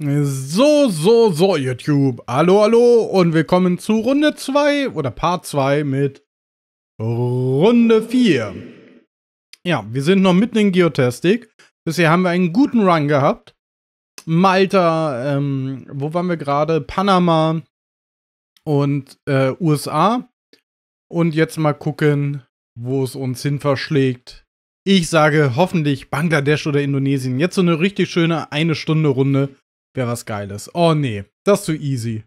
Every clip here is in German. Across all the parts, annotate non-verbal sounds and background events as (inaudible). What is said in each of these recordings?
So, so, so, YouTube. Hallo, hallo und willkommen zu Runde 2 oder Part 2 mit Runde 4. Ja, wir sind noch mitten in Geotastic. Bisher haben wir einen guten Run gehabt. Malta, ähm, wo waren wir gerade? Panama und äh, USA. Und jetzt mal gucken, wo es uns hin verschlägt. Ich sage hoffentlich Bangladesch oder Indonesien. Jetzt so eine richtig schöne eine Stunde Runde Wäre was Geiles. Oh nee, das ist zu easy.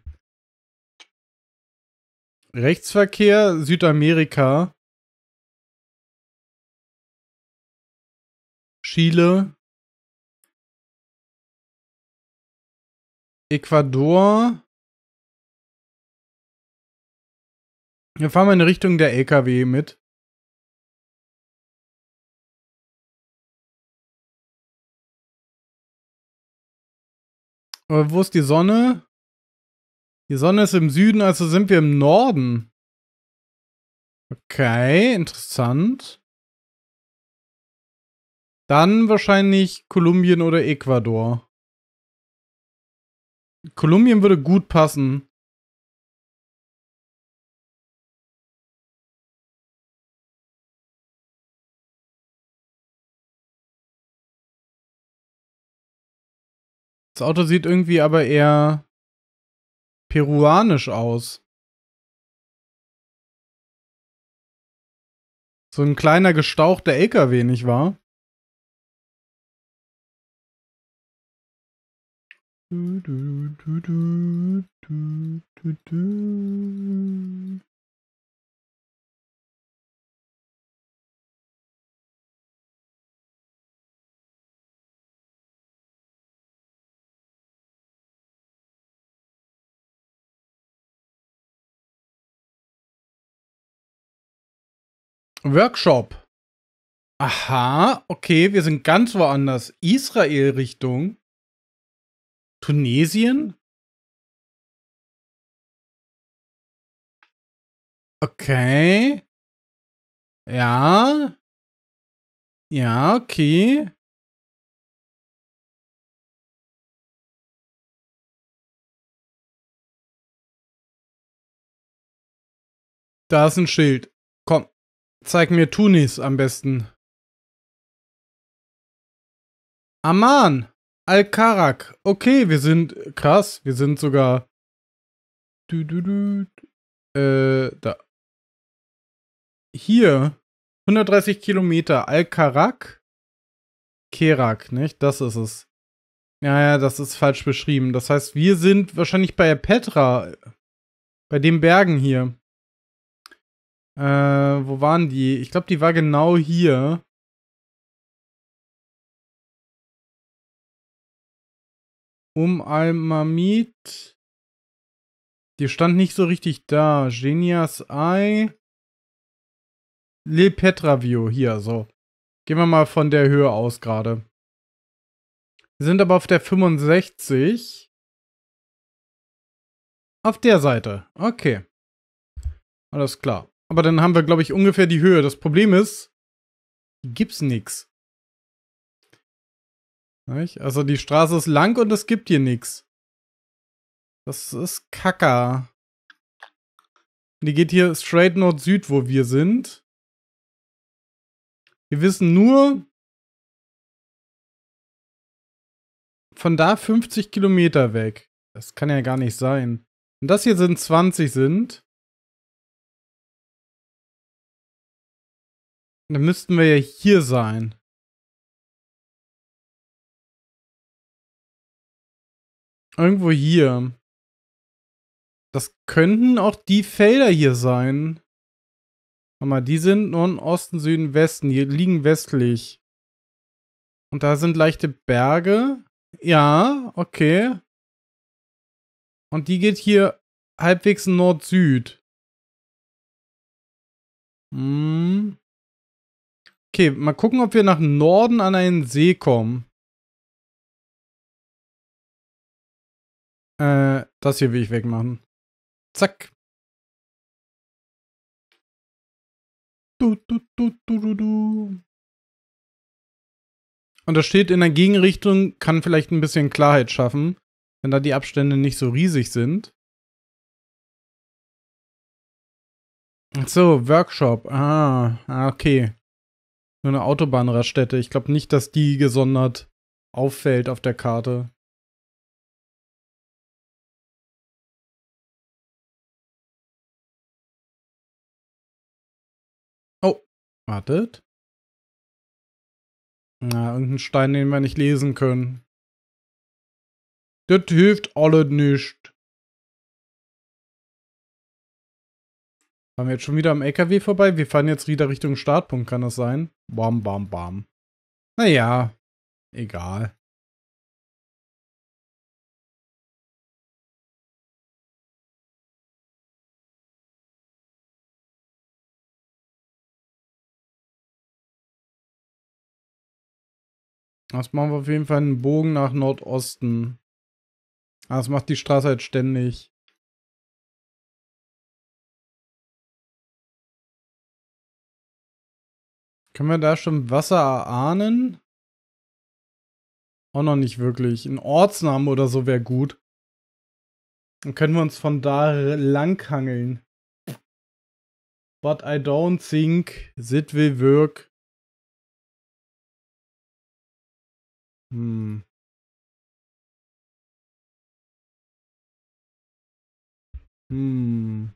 Rechtsverkehr, Südamerika. Chile. Ecuador. Wir fahren mal in Richtung der LKW mit. Aber wo ist die Sonne? Die Sonne ist im Süden, also sind wir im Norden. Okay, interessant. Dann wahrscheinlich Kolumbien oder Ecuador. Kolumbien würde gut passen. Das Auto sieht irgendwie aber eher peruanisch aus. So ein kleiner gestauchter LKW, nicht wahr? Du, du, du, Workshop. Aha, okay, wir sind ganz woanders. Israel-Richtung. Tunesien? Okay. Ja. Ja, okay. Da ist ein Schild. Komm. Zeig mir Tunis am besten. Amman. Al-Karak. Okay, wir sind krass. Wir sind sogar. Du, du, du. Äh, da. Hier. 130 Kilometer. Al-Karak. Kerak, nicht? Das ist es. Ja, ja, das ist falsch beschrieben. Das heißt, wir sind wahrscheinlich bei Petra. Bei den Bergen hier. Äh, wo waren die? Ich glaube, die war genau hier. Um Al-Mamit. Die stand nicht so richtig da. Genias Eye. Le Petravio, hier, so. Gehen wir mal von der Höhe aus gerade. Wir sind aber auf der 65. Auf der Seite. Okay. Alles klar. Aber dann haben wir, glaube ich, ungefähr die Höhe. Das Problem ist, gibt's nix. Also die Straße ist lang und es gibt hier nichts. Das ist Kacker. Die geht hier straight Nord-Süd, wo wir sind. Wir wissen nur, von da 50 Kilometer weg. Das kann ja gar nicht sein. Und das hier sind 20 sind. Dann müssten wir ja hier sein. Irgendwo hier. Das könnten auch die Felder hier sein. Guck mal, die sind Norden, Osten, Süden, Westen. Die liegen westlich. Und da sind leichte Berge. Ja, okay. Und die geht hier halbwegs Nord-Süd. Hm. Okay, mal gucken, ob wir nach Norden an einen See kommen. Äh, das hier will ich wegmachen. Zack. Du, du, du, du, du, du. Und das steht in der Gegenrichtung, kann vielleicht ein bisschen Klarheit schaffen. Wenn da die Abstände nicht so riesig sind. So, Workshop. Ah, ah, okay. Nur eine Autobahnraststätte. Ich glaube nicht, dass die gesondert auffällt auf der Karte. Oh, wartet. Na, irgendein Stein, den wir nicht lesen können. Das hilft alles nicht. Fahren wir jetzt schon wieder am LKW vorbei? Wir fahren jetzt wieder Richtung Startpunkt, kann das sein? Bam, bam, bam. Naja, egal. Das machen wir auf jeden Fall einen Bogen nach Nordosten. Ah, das macht die Straße halt ständig. Können wir da schon Wasser erahnen? Auch noch nicht wirklich. Ein Ortsname oder so wäre gut. Dann können wir uns von da langhangeln. But I don't think that will work. Hm. Hm.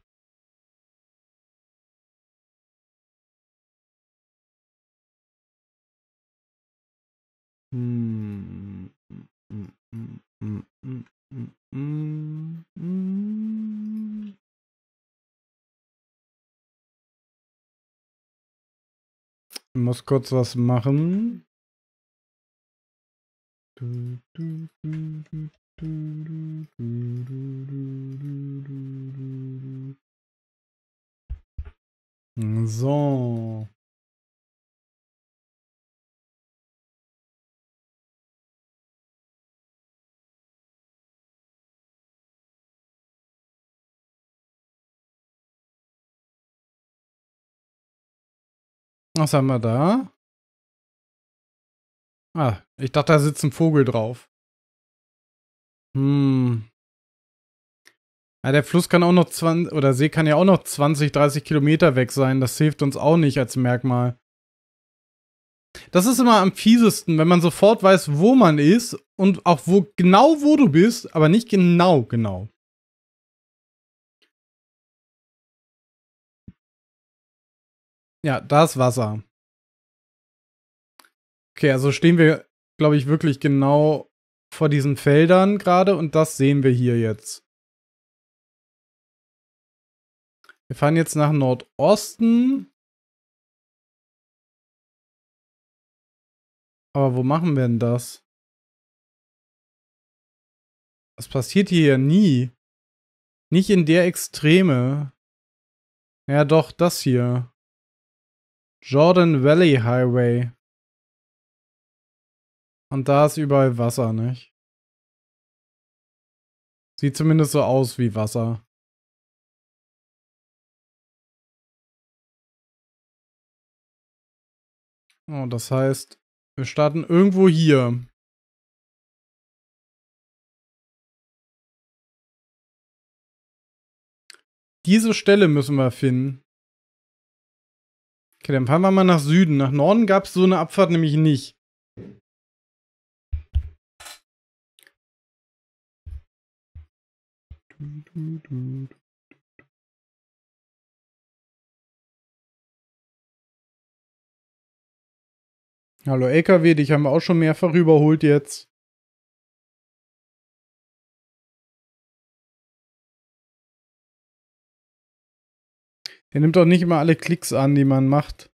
Hm. Ich muss kurz was machen. So. Was haben wir da? Ah, ich dachte, da sitzt ein Vogel drauf. Hm. Ja, der Fluss kann auch noch 20, oder See kann ja auch noch 20, 30 Kilometer weg sein. Das hilft uns auch nicht als Merkmal. Das ist immer am fiesesten, wenn man sofort weiß, wo man ist und auch wo genau wo du bist, aber nicht genau genau. Ja, da ist Wasser. Okay, also stehen wir, glaube ich, wirklich genau vor diesen Feldern gerade und das sehen wir hier jetzt. Wir fahren jetzt nach Nordosten. Aber wo machen wir denn das? Das passiert hier ja nie. Nicht in der Extreme. Ja, doch, das hier. Jordan Valley Highway. Und da ist überall Wasser, nicht? Sieht zumindest so aus wie Wasser. Oh, das heißt, wir starten irgendwo hier. Diese Stelle müssen wir finden. Okay, dann fahren wir mal nach Süden. Nach Norden gab es so eine Abfahrt nämlich nicht. Hallo LKW, dich haben wir auch schon mehrfach überholt jetzt. Der nimmt doch nicht immer alle Klicks an, die man macht.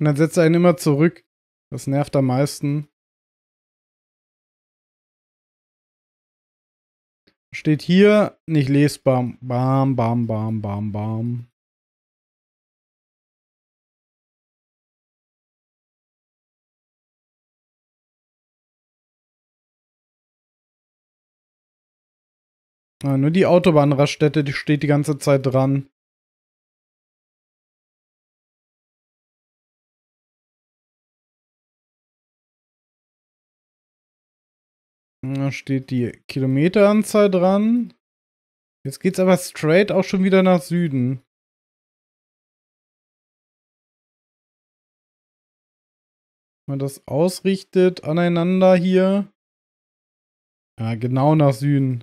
Und dann setzt er einen immer zurück. Das nervt am meisten. Steht hier nicht lesbar. Bam, bam, bam, bam, bam. Ja, nur die Autobahnraststätte, die steht die ganze Zeit dran. Da steht die Kilometeranzahl dran. Jetzt geht's aber straight auch schon wieder nach Süden. Wenn man das ausrichtet aneinander hier. Ja, genau nach Süden.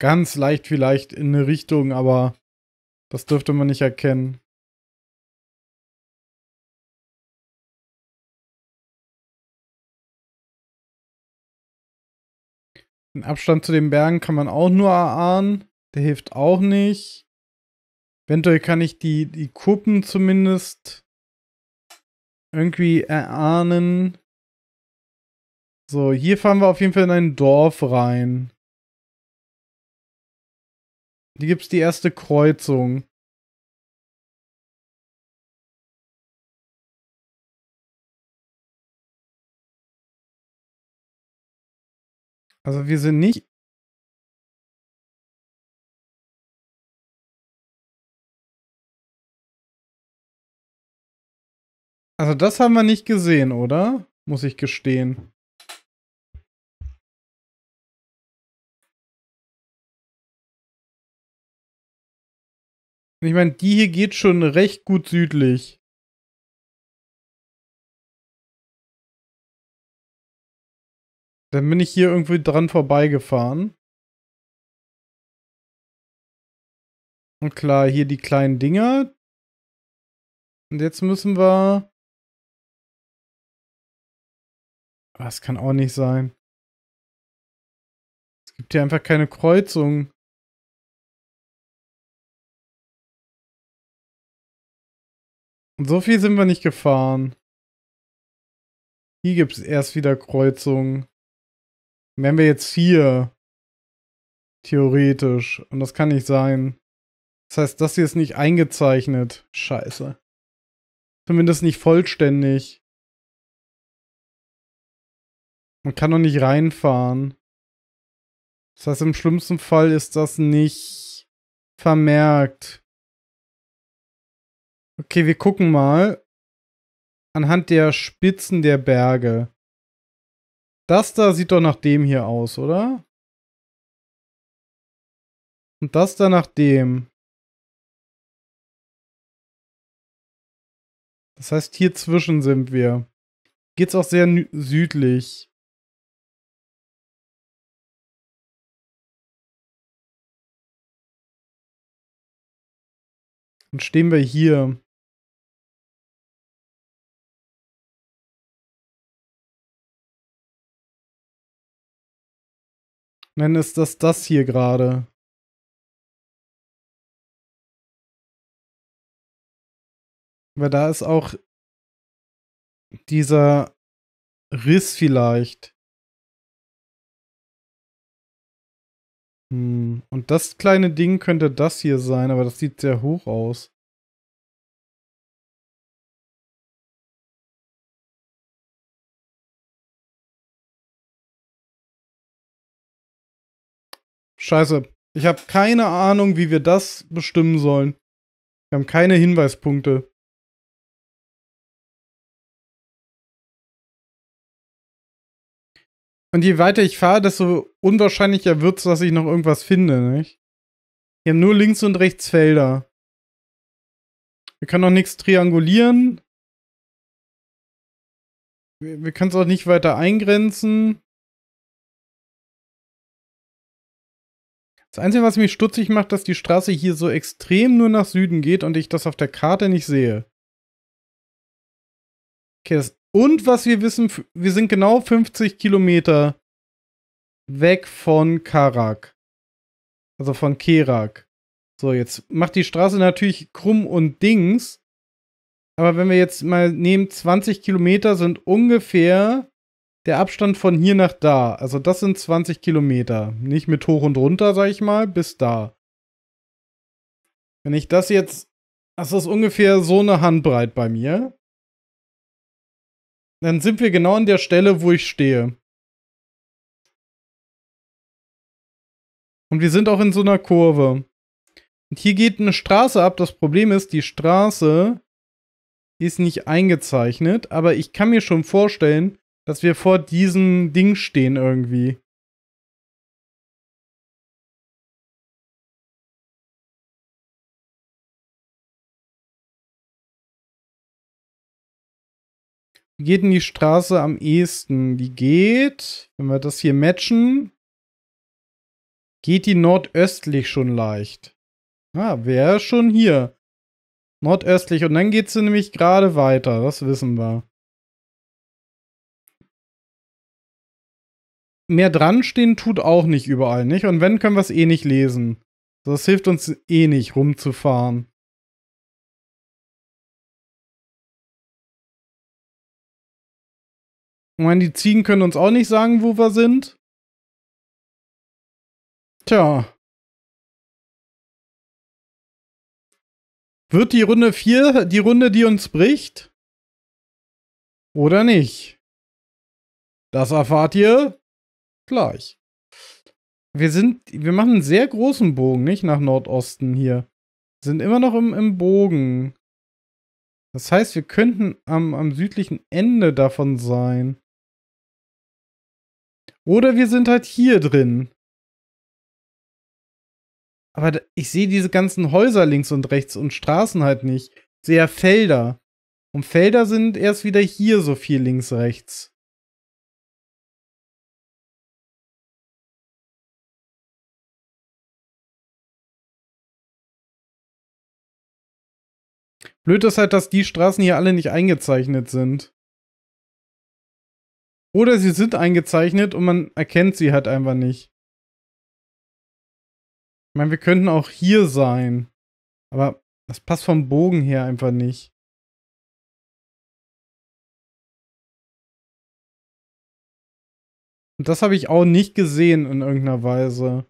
Ganz leicht vielleicht in eine Richtung, aber das dürfte man nicht erkennen. Den Abstand zu den Bergen kann man auch nur erahnen. Der hilft auch nicht. Eventuell kann ich die, die Kuppen zumindest irgendwie erahnen. So, hier fahren wir auf jeden Fall in ein Dorf rein. Hier gibt es die erste Kreuzung. Also wir sind nicht Also das haben wir nicht gesehen, oder? Muss ich gestehen. Ich meine, die hier geht schon recht gut südlich. Dann bin ich hier irgendwie dran vorbeigefahren. Und klar, hier die kleinen Dinger. Und jetzt müssen wir... Das kann auch nicht sein. Es gibt hier einfach keine Kreuzung. Und so viel sind wir nicht gefahren. Hier gibt es erst wieder Kreuzungen. Wären wir jetzt hier. Theoretisch. Und das kann nicht sein. Das heißt, das hier ist nicht eingezeichnet. Scheiße. Zumindest nicht vollständig. Man kann doch nicht reinfahren. Das heißt, im schlimmsten Fall ist das nicht vermerkt. Okay, wir gucken mal. Anhand der Spitzen der Berge. Das da sieht doch nach dem hier aus, oder? Und das da nach dem. Das heißt, hier zwischen sind wir. Geht's auch sehr südlich. Dann stehen wir hier. Dann ist das das hier gerade. Weil da ist auch dieser Riss vielleicht. Hm. Und das kleine Ding könnte das hier sein, aber das sieht sehr hoch aus. Scheiße. Ich habe keine Ahnung, wie wir das bestimmen sollen. Wir haben keine Hinweispunkte. Und je weiter ich fahre, desto unwahrscheinlicher wird es, dass ich noch irgendwas finde, nicht? Wir haben nur links und rechts Felder. Wir können auch nichts triangulieren. Wir, wir können es auch nicht weiter eingrenzen. Das Einzige, was mich stutzig macht, dass die Straße hier so extrem nur nach Süden geht und ich das auf der Karte nicht sehe. Okay, das und was wir wissen, wir sind genau 50 Kilometer weg von Karak. Also von Kerak. So, jetzt macht die Straße natürlich krumm und Dings. Aber wenn wir jetzt mal nehmen, 20 Kilometer sind ungefähr der Abstand von hier nach da. Also das sind 20 Kilometer. Nicht mit hoch und runter, sag ich mal, bis da. Wenn ich das jetzt, das ist ungefähr so eine Handbreit bei mir. Dann sind wir genau an der Stelle, wo ich stehe. Und wir sind auch in so einer Kurve. Und hier geht eine Straße ab. Das Problem ist, die Straße ist nicht eingezeichnet, aber ich kann mir schon vorstellen, dass wir vor diesem Ding stehen irgendwie. Wie geht denn die Straße am ehesten? Die geht, wenn wir das hier matchen, geht die nordöstlich schon leicht. Ah, wäre schon hier. Nordöstlich. Und dann geht sie nämlich gerade weiter. Das wissen wir. Mehr dran stehen tut auch nicht überall, nicht? Und wenn, können wir es eh nicht lesen. Das hilft uns eh nicht, rumzufahren. Ich meine, die Ziegen können uns auch nicht sagen, wo wir sind. Tja. Wird die Runde 4 die Runde, die uns bricht? Oder nicht? Das erfahrt ihr gleich. Wir sind, wir machen einen sehr großen Bogen, nicht? Nach Nordosten hier. Sind immer noch im, im Bogen. Das heißt, wir könnten am, am südlichen Ende davon sein. Oder wir sind halt hier drin. Aber ich sehe diese ganzen Häuser links und rechts und Straßen halt nicht. Ich sehe ja Felder. Und Felder sind erst wieder hier so viel links, rechts. Blöd ist halt, dass die Straßen hier alle nicht eingezeichnet sind. Oder sie sind eingezeichnet und man erkennt sie halt einfach nicht. Ich meine, wir könnten auch hier sein. Aber das passt vom Bogen her einfach nicht. Und das habe ich auch nicht gesehen in irgendeiner Weise.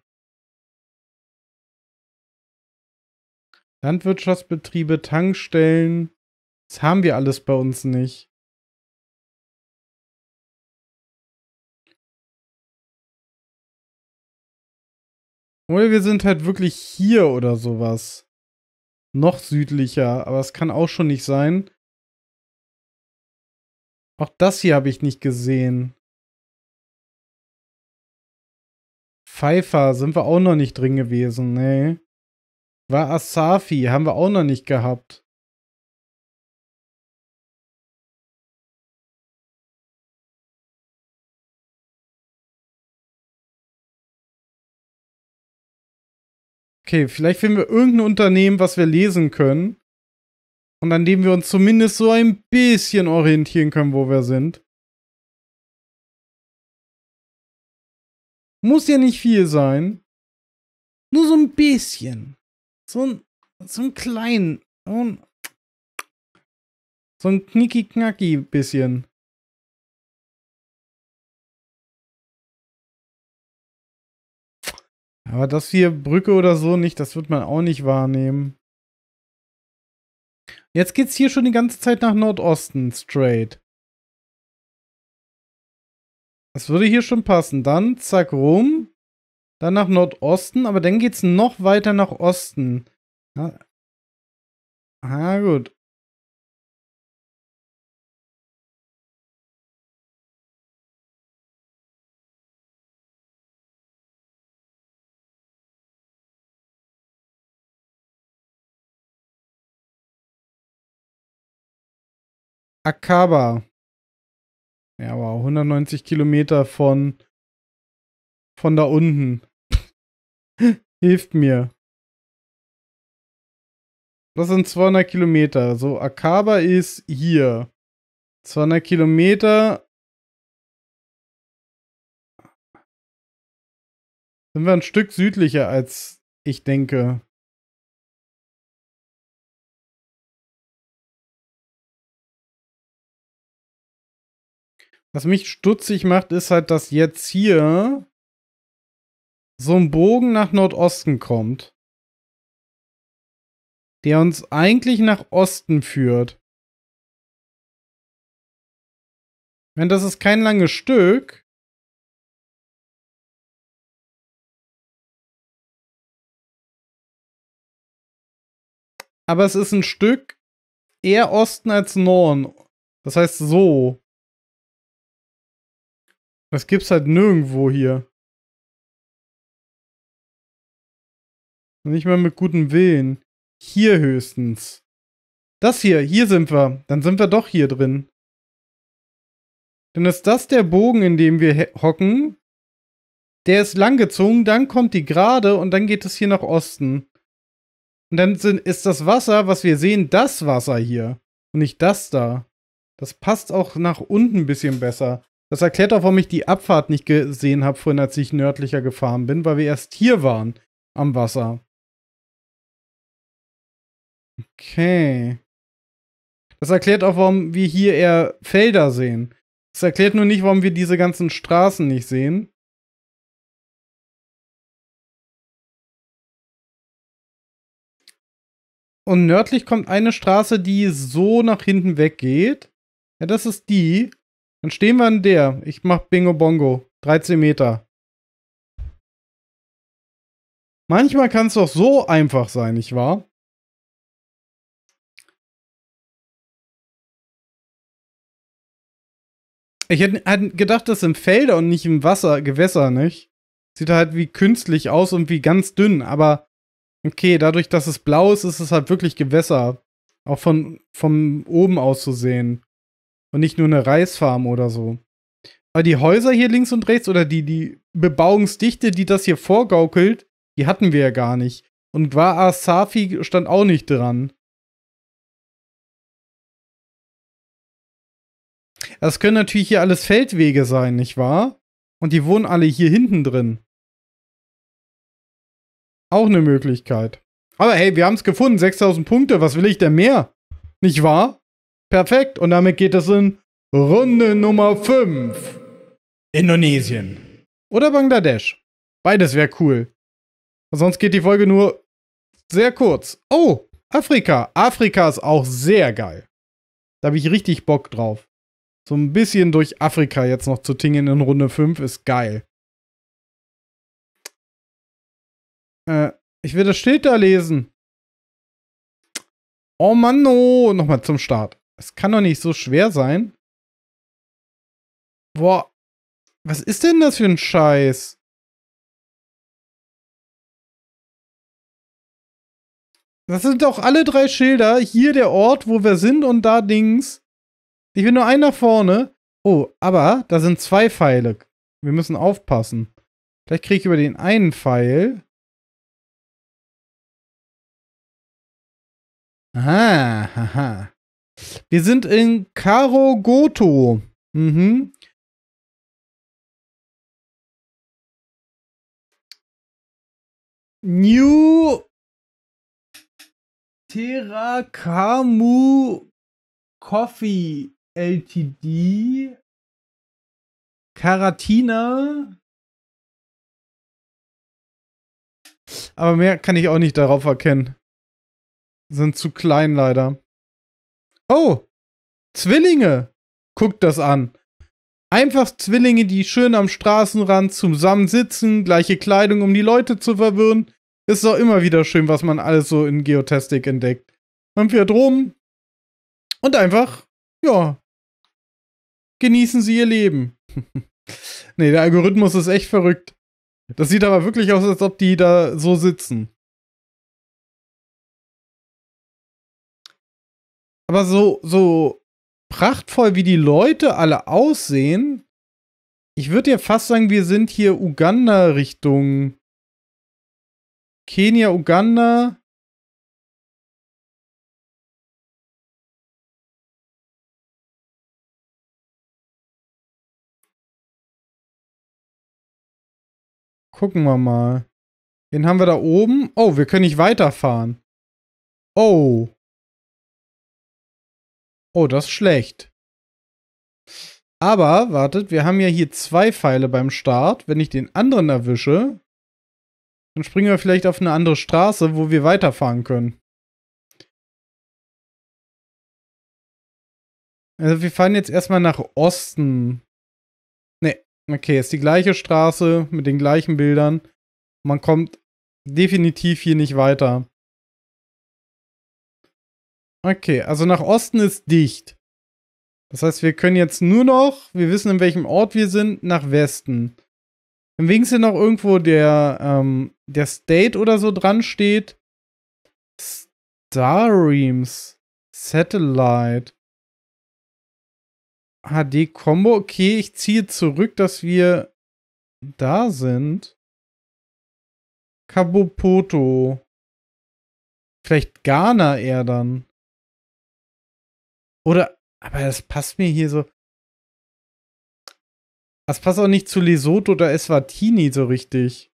Landwirtschaftsbetriebe, Tankstellen. Das haben wir alles bei uns nicht. Oder wir sind halt wirklich hier oder sowas. Noch südlicher, aber es kann auch schon nicht sein. Auch das hier habe ich nicht gesehen. Pfeiffer sind wir auch noch nicht drin gewesen, nee. War Asafi, haben wir auch noch nicht gehabt. Okay, vielleicht finden wir irgendein Unternehmen, was wir lesen können. Und an dem wir uns zumindest so ein bisschen orientieren können, wo wir sind. Muss ja nicht viel sein. Nur so ein bisschen. So ein, so ein klein. So ein, so ein knicki-knacki bisschen. Aber das hier, Brücke oder so nicht, das wird man auch nicht wahrnehmen. Jetzt geht's hier schon die ganze Zeit nach Nordosten, straight. Das würde hier schon passen. Dann zack rum. Dann nach Nordosten, aber dann geht's noch weiter nach Osten. Ah, gut. Akaba. Ja, wow, 190 Kilometer von, von da unten. Hilft mir. Das sind 200 Kilometer. So, Akaba ist hier. 200 Kilometer. Sind wir ein Stück südlicher als ich denke. Was mich stutzig macht, ist halt, dass jetzt hier so ein Bogen nach Nordosten kommt. Der uns eigentlich nach Osten führt. Wenn das ist kein langes Stück. Aber es ist ein Stück eher Osten als Norden. Das heißt so. Das gibt's halt nirgendwo hier. Nicht mal mit gutem Willen. Hier höchstens. Das hier, hier sind wir. Dann sind wir doch hier drin. dann ist das der Bogen, in dem wir hocken. Der ist langgezogen, dann kommt die gerade und dann geht es hier nach Osten. Und dann sind, ist das Wasser, was wir sehen, das Wasser hier. Und nicht das da. Das passt auch nach unten ein bisschen besser. Das erklärt auch, warum ich die Abfahrt nicht gesehen habe, vorhin, als ich nördlicher gefahren bin, weil wir erst hier waren am Wasser. Okay. Das erklärt auch, warum wir hier eher Felder sehen. Das erklärt nur nicht, warum wir diese ganzen Straßen nicht sehen. Und nördlich kommt eine Straße, die so nach hinten weggeht. Ja, das ist die. Dann stehen wir an der. Ich mach Bingo Bongo. 13 Meter. Manchmal kann es doch so einfach sein, nicht wahr? Ich hätte gedacht, das sind Felder und nicht im Wasser, Gewässer, nicht? Sieht halt wie künstlich aus und wie ganz dünn, aber Okay, dadurch, dass es blau ist, ist es halt wirklich Gewässer. Auch von, von oben aus zu sehen. Und nicht nur eine Reisfarm oder so. Aber die Häuser hier links und rechts oder die, die Bebauungsdichte, die das hier vorgaukelt, die hatten wir ja gar nicht. Und Gwa Safi stand auch nicht dran. Das können natürlich hier alles Feldwege sein, nicht wahr? Und die wohnen alle hier hinten drin. Auch eine Möglichkeit. Aber hey, wir haben es gefunden. 6000 Punkte. Was will ich denn mehr? Nicht wahr? Perfekt. Und damit geht es in Runde Nummer 5. Indonesien. Oder Bangladesch. Beides wäre cool. Sonst geht die Folge nur sehr kurz. Oh, Afrika. Afrika ist auch sehr geil. Da habe ich richtig Bock drauf. So ein bisschen durch Afrika jetzt noch zu tingen in Runde 5 ist geil. Äh, ich will das Schild da lesen. Oh Mann, oh. Nochmal zum Start. Es kann doch nicht so schwer sein. Boah. Was ist denn das für ein Scheiß? Das sind doch alle drei Schilder. Hier der Ort, wo wir sind und da Dings. Ich will nur einen nach vorne. Oh, aber da sind zwei Pfeile. Wir müssen aufpassen. Vielleicht kriege ich über den einen Pfeil Aha, aha. Wir sind in Karogoto. Mhm. New Terakamu Coffee Ltd. Karatina. Aber mehr kann ich auch nicht darauf erkennen. Sind zu klein leider. Oh! Zwillinge! Guckt das an. Einfach Zwillinge, die schön am Straßenrand zusammen sitzen, gleiche Kleidung, um die Leute zu verwirren. Ist doch immer wieder schön, was man alles so in Geotastic entdeckt. Man fährt rum und einfach, ja, genießen sie ihr Leben. (laughs) nee, der Algorithmus ist echt verrückt. Das sieht aber wirklich aus, als ob die da so sitzen. Aber so, so prachtvoll, wie die Leute alle aussehen, ich würde ja fast sagen, wir sind hier Uganda Richtung Kenia, Uganda. Gucken wir mal. Wen haben wir da oben? Oh, wir können nicht weiterfahren. Oh. Oh, das ist schlecht. Aber, wartet, wir haben ja hier zwei Pfeile beim Start. Wenn ich den anderen erwische, dann springen wir vielleicht auf eine andere Straße, wo wir weiterfahren können. Also wir fahren jetzt erstmal nach Osten. Okay, ist die gleiche Straße mit den gleichen Bildern. Man kommt definitiv hier nicht weiter. Okay, also nach Osten ist dicht. Das heißt, wir können jetzt nur noch, wir wissen, in welchem Ort wir sind, nach Westen. Im wenigsten noch irgendwo der, ähm, der State oder so dran steht. Stareams. Satellite. HD-Kombo. Okay, ich ziehe zurück, dass wir da sind. Kabupoto. Vielleicht Ghana eher dann. Oder, aber das passt mir hier so. Das passt auch nicht zu Lesotho oder Eswatini so richtig.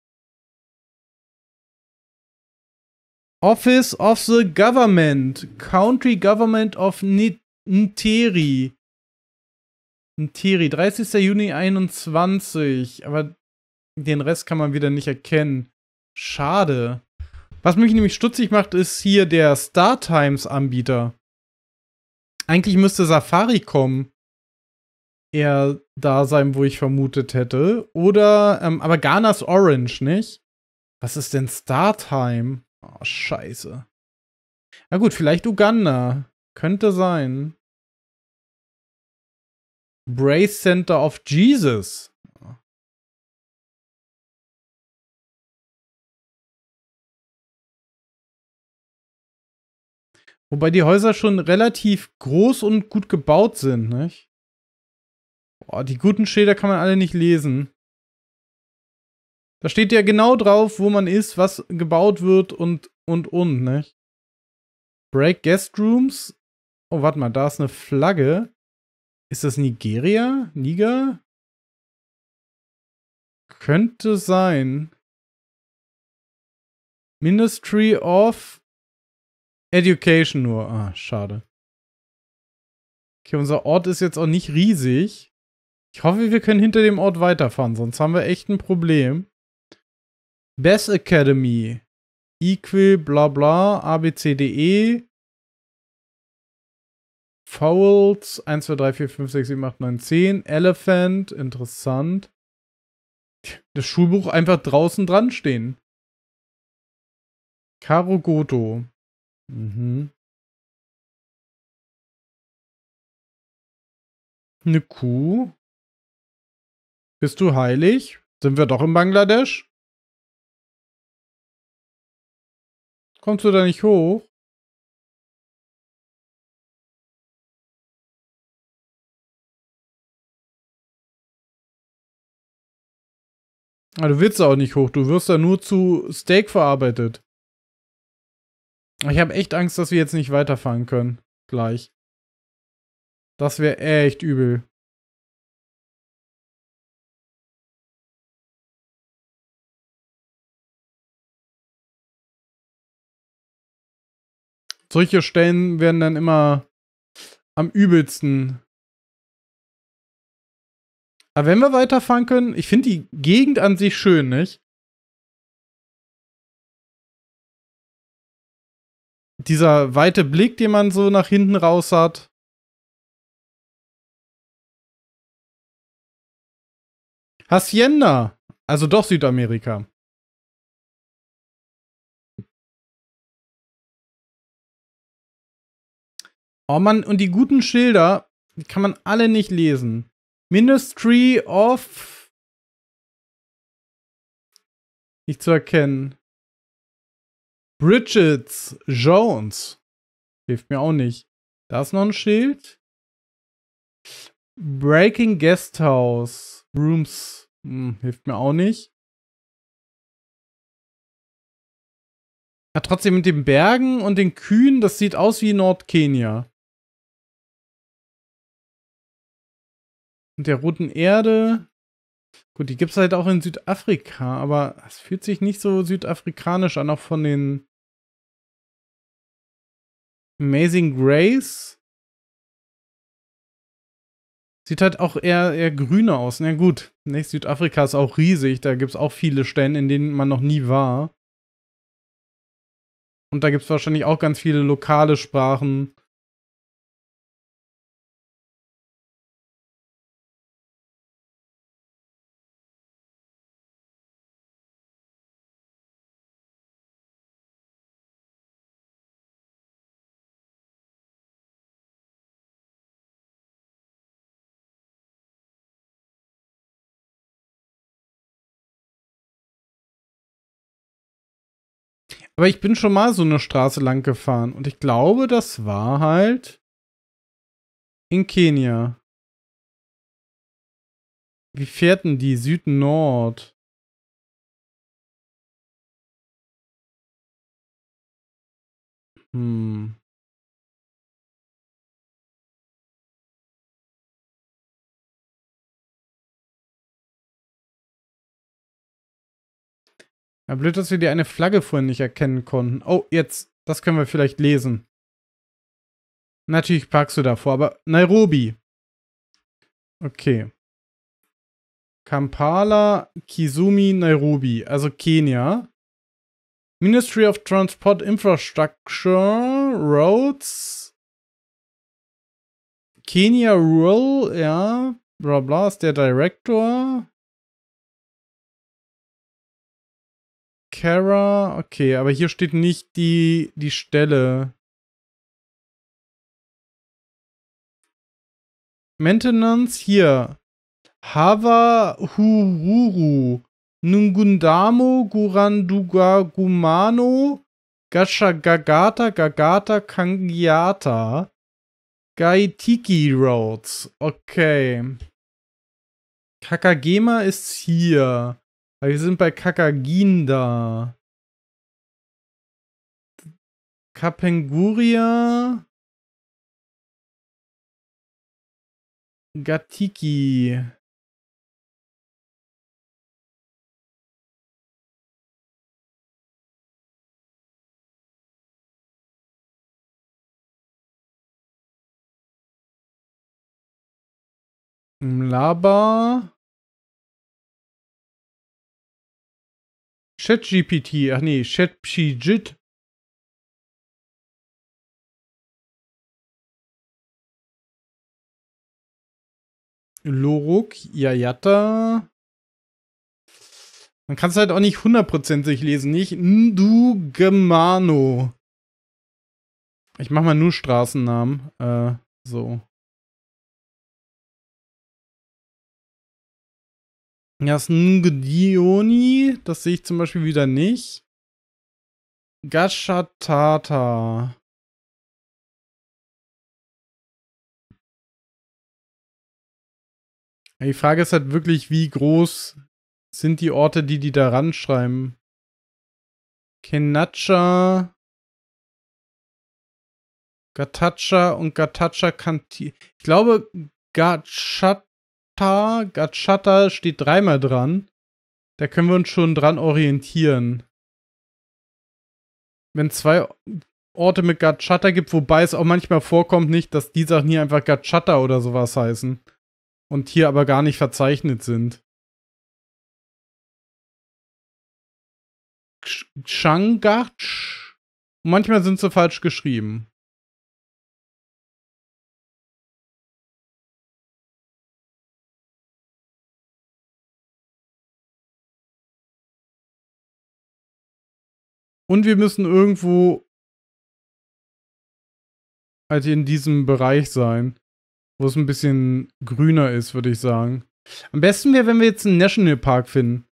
Office of the Government. Country Government of Nteri. Nteri, 30. Juni 21. Aber den Rest kann man wieder nicht erkennen. Schade. Was mich nämlich stutzig macht, ist hier der StarTimes-Anbieter. Eigentlich müsste Safaricom eher da sein, wo ich vermutet hätte. Oder, ähm, aber Ghana's Orange, nicht? Was ist denn StarTime? Oh, scheiße. Na gut, vielleicht Uganda. Könnte sein. Brace Center of Jesus. Wobei die Häuser schon relativ groß und gut gebaut sind, nicht? Boah, die guten Schilder kann man alle nicht lesen. Da steht ja genau drauf, wo man ist, was gebaut wird und, und, und, nicht? Break Guest Rooms. Oh, warte mal, da ist eine Flagge. Ist das Nigeria? Niger? Könnte sein. Ministry of Education nur. Ah, schade. Okay, unser Ort ist jetzt auch nicht riesig. Ich hoffe, wir können hinter dem Ort weiterfahren, sonst haben wir echt ein Problem. Best Academy. Equal, bla bla, abcde. Fowls, 1, 2, 3, 4, 5, 6, 7, 8, 9, 10. Elephant, interessant. Das Schulbuch einfach draußen dran stehen. Karogoto. Mhm. Eine Kuh. Bist du heilig? Sind wir doch in Bangladesch? Kommst du da nicht hoch? Ah, du willst auch nicht hoch, du wirst da nur zu Steak verarbeitet. Ich habe echt Angst, dass wir jetzt nicht weiterfahren können. Gleich. Das wäre echt übel. Solche Stellen werden dann immer am übelsten. Aber wenn wir weiterfahren können, ich finde die Gegend an sich schön, nicht? dieser weite Blick, den man so nach hinten raus hat. Hacienda. Also doch Südamerika. Oh Mann, und die guten Schilder, die kann man alle nicht lesen. Ministry of... Nicht zu erkennen. Bridget Jones. Hilft mir auch nicht. Da ist noch ein Schild. Breaking Guest House. Rooms. Hm, hilft mir auch nicht. Ja, trotzdem mit den Bergen und den Kühen, das sieht aus wie Nordkenia. Und der roten Erde. Gut, die gibt es halt auch in Südafrika, aber es fühlt sich nicht so südafrikanisch an, auch von den Amazing Grace. Sieht halt auch eher, eher grüner aus. Na gut, nicht? Südafrika ist auch riesig, da gibt es auch viele Stellen, in denen man noch nie war. Und da gibt es wahrscheinlich auch ganz viele lokale Sprachen. Aber ich bin schon mal so eine Straße lang gefahren und ich glaube, das war halt in Kenia. Wie fährt denn die? Süd-Nord. Hm. Ja, blöd, dass wir die eine Flagge vorhin nicht erkennen konnten. Oh, jetzt. Das können wir vielleicht lesen. Natürlich packst du davor, aber Nairobi. Okay. Kampala, Kizumi, Nairobi, also Kenia. Ministry of Transport Infrastructure, Roads. Kenya Rural, ja, bla bla, ist der Director. Kara, okay, aber hier steht nicht die, die Stelle. Maintenance, hier. Hava Hururu. Nungundamo Guranduga Gumano. Gashagagata Gagata Kangiata. Gaitiki Roads. Okay. Kakagema ist hier. Wir sind bei Kakaginda. Kapenguria. Gatiki. Laba. ChatGPT, ach nee, ChatPGIT. Loruk, Yayata. Man kann es halt auch nicht hundertprozentig lesen, nicht? Ndugemano. Ich mach mal nur Straßennamen. Äh, so. Ja, Ngdioni, das sehe ich zum Beispiel wieder nicht. Gashatata. Die Frage ist halt wirklich, wie groß sind die Orte, die die da ranschreiben? Kenacha, Gatacha und Gatacha Kanti. Ich glaube, Gachata, Gachata steht dreimal dran. Da können wir uns schon dran orientieren. Wenn zwei Orte mit Gachata gibt, wobei es auch manchmal vorkommt nicht, dass die Sachen hier einfach Gachata oder sowas heißen und hier aber gar nicht verzeichnet sind. Shangatsch. Manchmal sind sie falsch geschrieben. Und wir müssen irgendwo halt in diesem Bereich sein wo es ein bisschen grüner ist, würde ich sagen. Am besten wäre, wenn wir jetzt einen Nationalpark finden.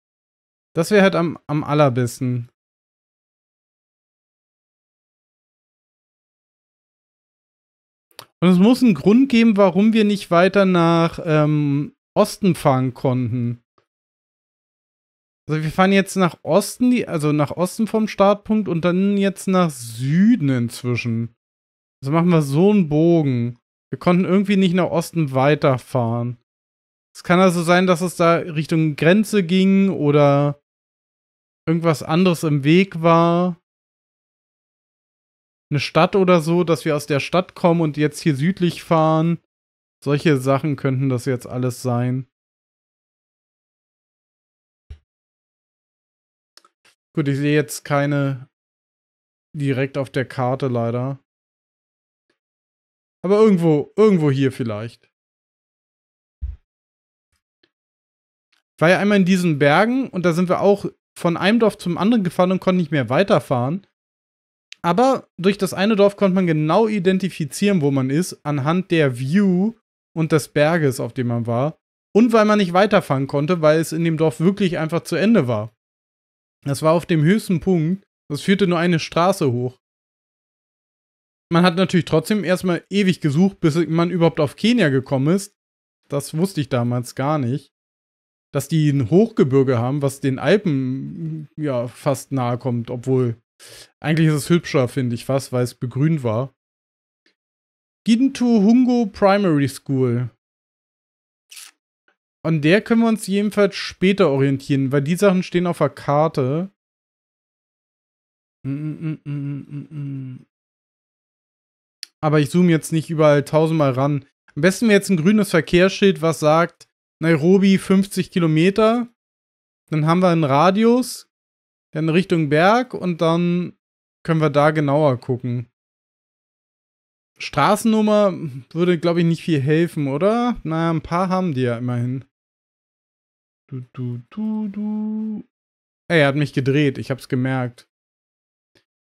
Das wäre halt am, am allerbesten. Und es muss einen Grund geben, warum wir nicht weiter nach ähm, Osten fahren konnten. Also wir fahren jetzt nach Osten, also nach Osten vom Startpunkt und dann jetzt nach Süden inzwischen. Also machen wir so einen Bogen. Wir konnten irgendwie nicht nach Osten weiterfahren. Es kann also sein, dass es da Richtung Grenze ging oder irgendwas anderes im Weg war. Eine Stadt oder so, dass wir aus der Stadt kommen und jetzt hier südlich fahren. Solche Sachen könnten das jetzt alles sein. Gut, ich sehe jetzt keine direkt auf der Karte leider. Aber irgendwo, irgendwo hier vielleicht. Ich war ja einmal in diesen Bergen und da sind wir auch von einem Dorf zum anderen gefahren und konnten nicht mehr weiterfahren. Aber durch das eine Dorf konnte man genau identifizieren, wo man ist, anhand der View und des Berges, auf dem man war. Und weil man nicht weiterfahren konnte, weil es in dem Dorf wirklich einfach zu Ende war. Das war auf dem höchsten Punkt. Es führte nur eine Straße hoch man hat natürlich trotzdem erstmal ewig gesucht, bis man überhaupt auf Kenia gekommen ist. Das wusste ich damals gar nicht. dass die ein Hochgebirge haben, was den Alpen ja fast nahe kommt, obwohl eigentlich ist es hübscher, finde ich fast, weil es begrünt war. Gintu Hungo Primary School. An der können wir uns jedenfalls später orientieren, weil die Sachen stehen auf der Karte. Mm, mm, mm, Aber ich zoome jetzt nicht überall tausendmal ran. Am besten wäre jetzt ein grünes Verkehrsschild, was sagt Nairobi 50 Kilometer. Dann haben wir einen Radius, dann Richtung Berg und dann können wir da genauer gucken. Straßennummer würde, glaube ich, nicht viel helfen, oder? Naja, ein paar haben die ja immerhin. Du, du, du, du. Ey, er hat mich gedreht, ich hab's gemerkt.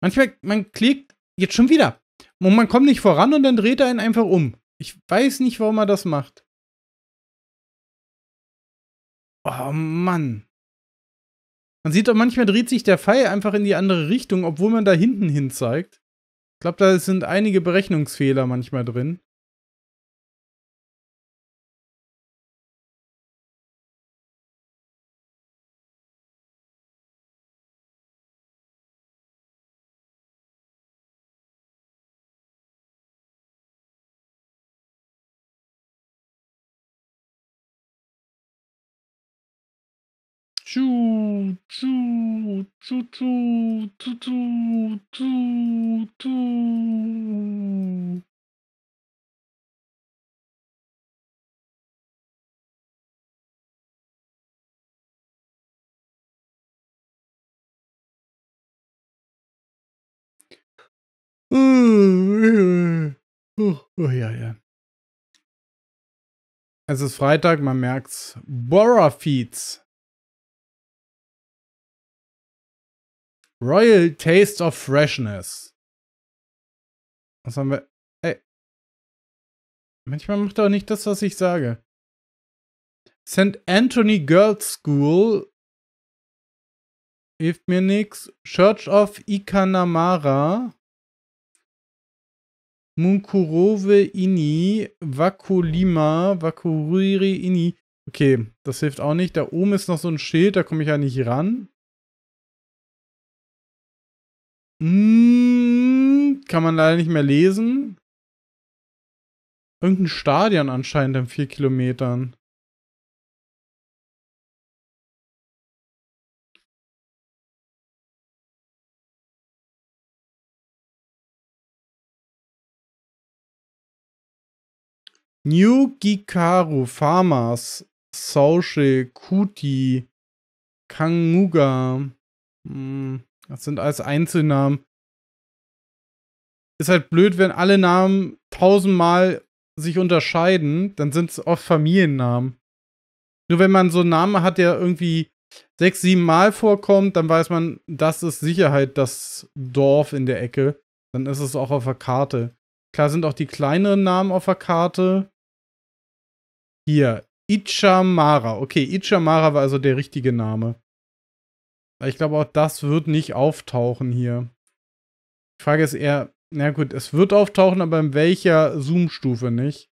Manchmal, man klickt jetzt schon wieder. Und man kommt nicht voran und dann dreht er ihn einfach um. Ich weiß nicht, warum er das macht. Oh Mann. Man sieht doch, manchmal dreht sich der Pfeil einfach in die andere Richtung, obwohl man da hinten hin zeigt. Ich glaube, da sind einige Berechnungsfehler manchmal drin. Tschu, tschu, tschu. Oh, oh ja, ja. Es ist Freitag, man merkt's. Bora Feeds. Royal Taste of Freshness. Was haben wir? Ey. Manchmal macht er auch nicht das, was ich sage. St. Anthony Girls School. Hilft mir nix. Church of Ikanamara. Munkurove Ini. Wakulima. Wakuriri Ini. Okay, das hilft auch nicht. Da oben ist noch so ein Schild, da komme ich ja nicht ran. Hm, kann man leider nicht mehr lesen. Irgendein Stadion anscheinend in vier Kilometern. New Gikaru Farmers Social Kuti Kanguga. Hm. Das sind alles Einzelnamen. Ist halt blöd, wenn alle Namen tausendmal sich unterscheiden, dann sind es oft Familiennamen. Nur wenn man so einen Namen hat, der irgendwie sechs, sieben Mal vorkommt, dann weiß man, das ist Sicherheit das Dorf in der Ecke. Dann ist es auch auf der Karte. Klar sind auch die kleineren Namen auf der Karte. Hier, Ichamara. Okay, Ichamara war also der richtige Name. Ich glaube, auch das wird nicht auftauchen hier. Die Frage ist eher, na gut, es wird auftauchen, aber in welcher Zoom-Stufe nicht?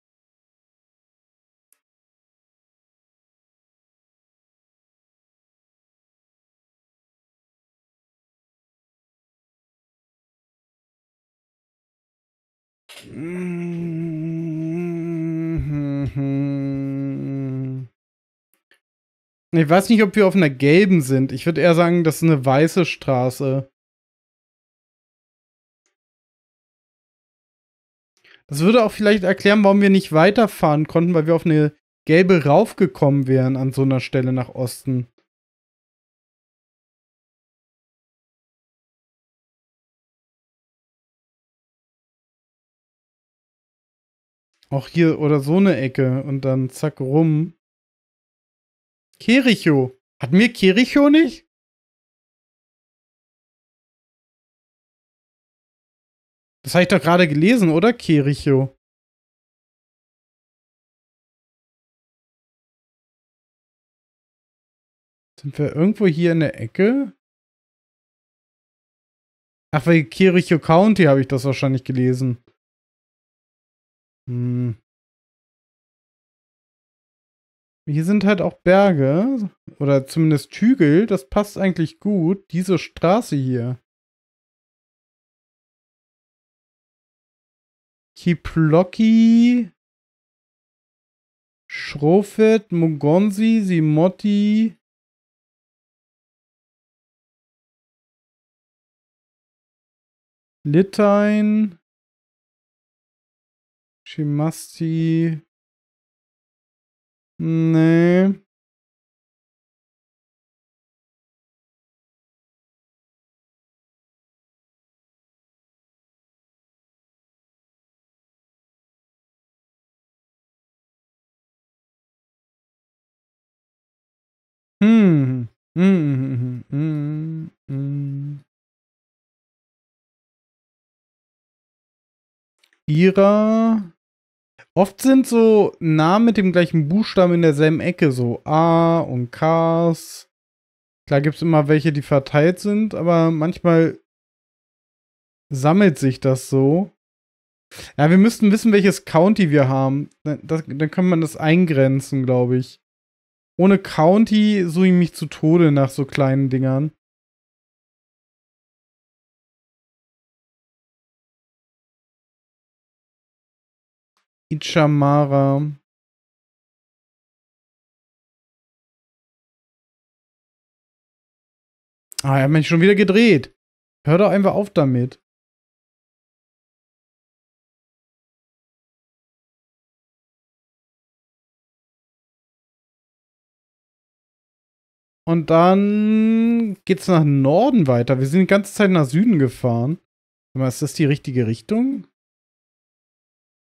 Ich weiß nicht, ob wir auf einer gelben sind. Ich würde eher sagen, das ist eine weiße Straße. Das würde auch vielleicht erklären, warum wir nicht weiterfahren konnten, weil wir auf eine gelbe raufgekommen wären an so einer Stelle nach Osten. Auch hier oder so eine Ecke und dann zack rum. Kericho. Hat mir Kericho nicht? Das habe ich doch gerade gelesen, oder? Kericho. Sind wir irgendwo hier in der Ecke? Ach, weil Kericho County habe ich das wahrscheinlich gelesen. Hm. Hier sind halt auch Berge. Oder zumindest Hügel. Das passt eigentlich gut. Diese Straße hier. Kiploki. Schrofet, Mugonzi, Simotti. Litayn. Shimasti. Nee. Hm. Hm, hm. Ira. Oft sind so Namen mit dem gleichen Buchstaben in derselben Ecke, so A und Ks. Klar gibt es immer welche, die verteilt sind, aber manchmal sammelt sich das so. Ja, wir müssten wissen, welches County wir haben. Das, dann kann man das eingrenzen, glaube ich. Ohne County suche ich mich zu Tode nach so kleinen Dingern. Ichamara. Ah, er hat mich schon wieder gedreht. Hör doch einfach auf damit. Und dann geht's nach Norden weiter. Wir sind die ganze Zeit nach Süden gefahren. ist das die richtige Richtung?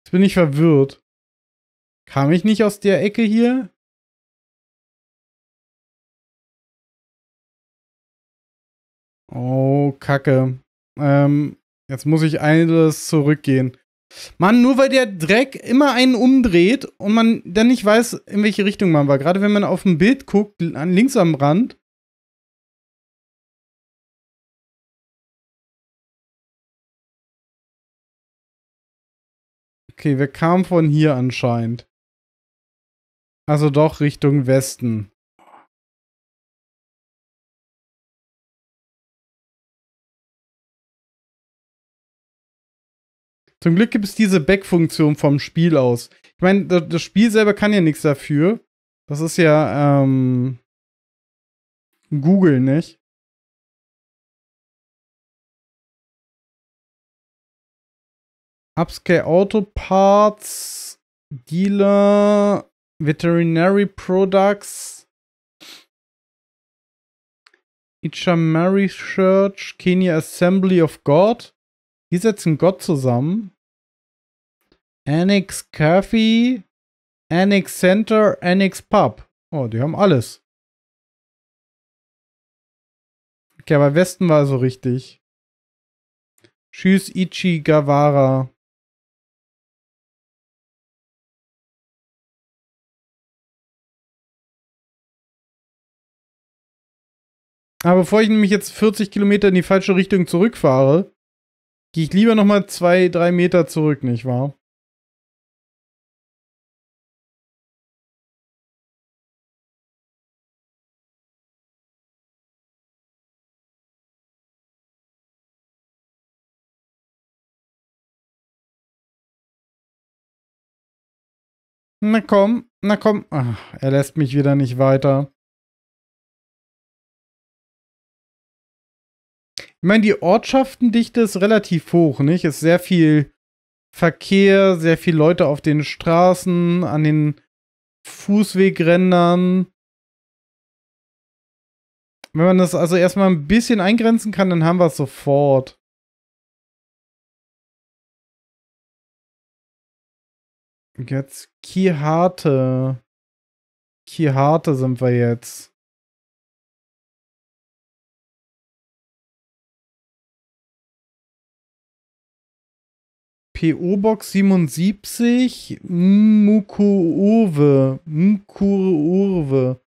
Jetzt bin ich verwirrt. Kam ich nicht aus der Ecke hier? Oh, Kacke. Ähm, jetzt muss ich alles zurückgehen. Mann, nur weil der Dreck immer einen umdreht und man dann nicht weiß, in welche Richtung man war. Gerade wenn man auf ein Bild guckt, links am Rand. Okay, wir kamen von hier anscheinend. Also doch Richtung Westen. Zum Glück gibt es diese Back-Funktion vom Spiel aus. Ich meine, das Spiel selber kann ja nichts dafür. Das ist ja ähm, Google, nicht? Upscale Auto Parts, Dealer, Veterinary Products, Ichamari Church, Kenya Assembly of God. Die setzen Gott zusammen. Annex Coffee, Annex Center, Annex Pub. Oh, die haben alles. Okay, aber Westen war so richtig. Tschüss, Ichi Aber bevor ich nämlich jetzt 40 Kilometer in die falsche Richtung zurückfahre, gehe ich lieber nochmal zwei, drei Meter zurück, nicht wahr? Na komm, na komm. Ach, er lässt mich wieder nicht weiter. Ich meine, die Ortschaftendichte ist relativ hoch, nicht? Ist sehr viel Verkehr, sehr viele Leute auf den Straßen, an den Fußwegrändern. Wenn man das also erstmal ein bisschen eingrenzen kann, dann haben wir es sofort. Jetzt Kiharte. Kiharte sind wir jetzt. PO-Box 77 Mukurove. Mukurove.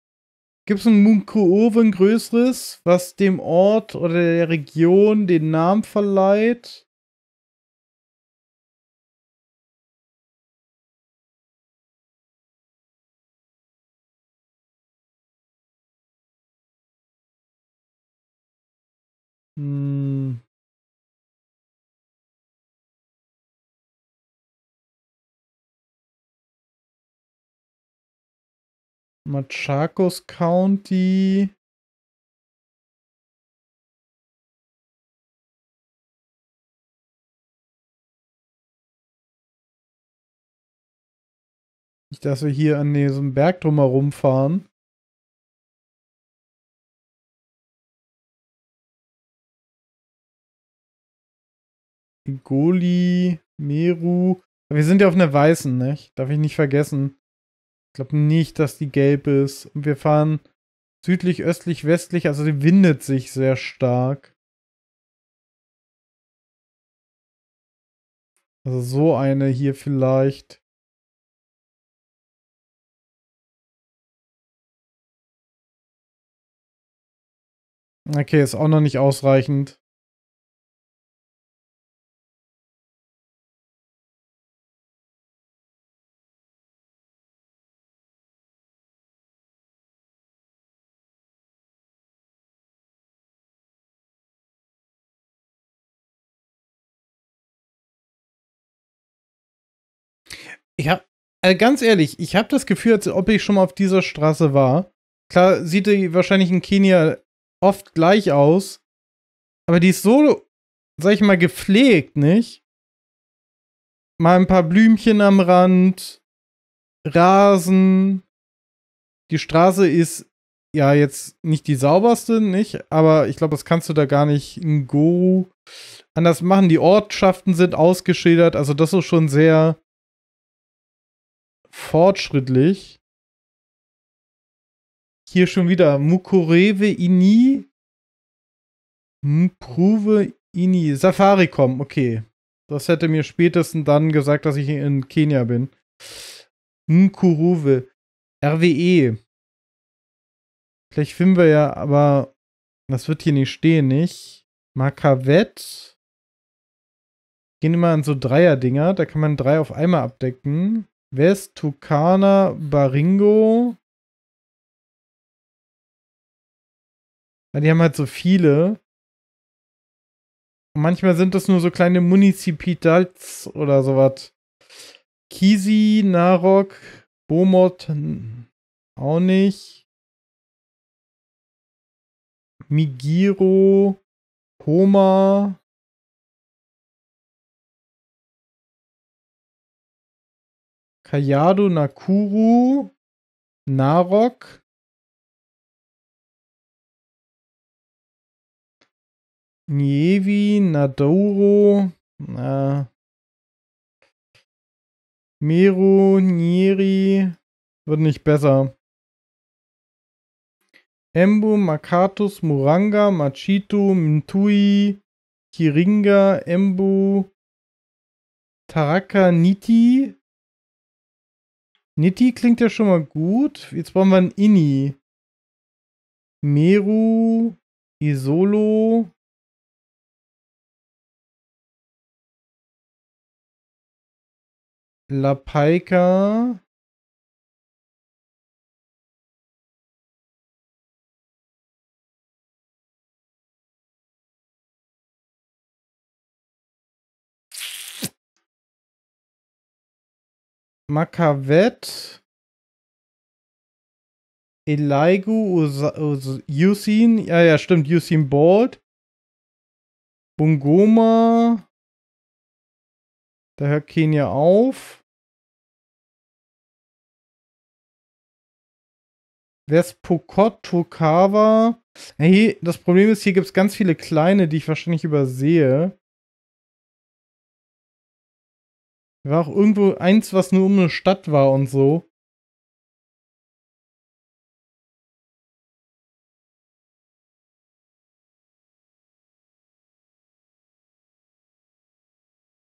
Gibt es ein Mukurove, ein größeres, was dem Ort oder der Region den Namen verleiht? Hm. Machakos County. Nicht, dass wir hier an diesem Berg drumherum fahren. Goli, Meru. Wir sind ja auf einer weißen, nicht? Darf ich nicht vergessen. Ich glaube nicht, dass die gelb ist. Wir fahren südlich, östlich, westlich. Also die windet sich sehr stark. Also so eine hier vielleicht. Okay, ist auch noch nicht ausreichend. Äh, ganz ehrlich, ich habe das Gefühl, als ob ich schon mal auf dieser Straße war. Klar, sieht die wahrscheinlich in Kenia oft gleich aus. Aber die ist so, sag ich mal, gepflegt, nicht? Mal ein paar Blümchen am Rand, Rasen. Die Straße ist ja jetzt nicht die sauberste, nicht? Aber ich glaube, das kannst du da gar nicht in Go anders machen. Die Ortschaften sind ausgeschildert, also das ist schon sehr fortschrittlich. Hier schon wieder Mukureve Ini. Mprove Ini. Safaricom, okay. Das hätte mir spätestens dann gesagt, dass ich in Kenia bin. Mkuruve. RWE. Vielleicht finden wir ja, aber das wird hier nicht stehen, nicht? Makavet. Gehen immer an so Dreier-Dinger. Da kann man drei auf einmal abdecken. West, Tukana, Baringo. Weil die haben halt so viele. Und manchmal sind das nur so kleine Municipitals oder sowas. Kisi, Narok, Bomot, auch nicht. Migiro, Homa. Kayado, Nakuru, Narok. Nievi, Nadoro, äh, Meru, Nieri, wird nicht besser. Embu, Makatus, Muranga, Machito, Mtui, Kiringa, Embu, Taraka, Niti. Niti klingt ja schon mal gut. Jetzt brauchen wir ein Ini. Meru, Isolo, Lapaika. Makavet. Eligu, Yusin. Ja, ja, stimmt. Yusin Bolt. Bungoma. Da hört Kenia auf. Vespokot, Tokawa. Hey, das Problem ist, hier gibt es ganz viele kleine, die ich wahrscheinlich übersehe. War auch irgendwo eins, was nur um eine Stadt war und so.